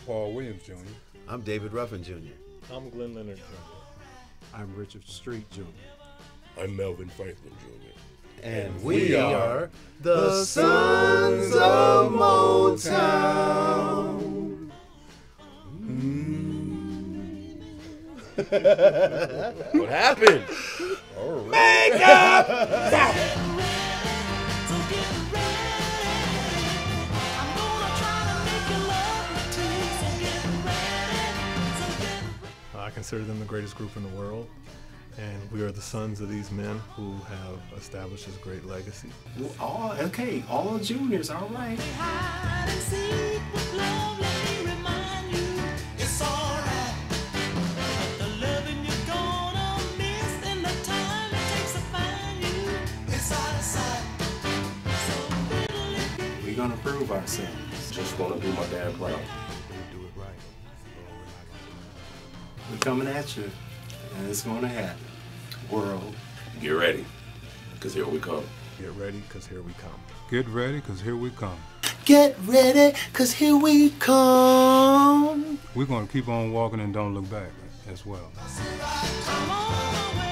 Paul Williams Jr. I'm David Ruffin Jr. I'm Glenn Leonard Jr. I'm Richard Street Jr. I'm Melvin Franklin Jr. And we are the Sons of Motown. Hmm. What happened? I consider them the greatest group in the world, and we are the sons of these men who have established this great legacy. All okay, all juniors, all right. We're gonna prove ourselves. Just want to do my dad proud. We're coming at you, and it's gonna happen. World. Get ready, because here we come. Get ready, because here we come. Get ready, because here we come. Get ready, cause here we come. We're going to keep on walking and don't look back as well. Come on,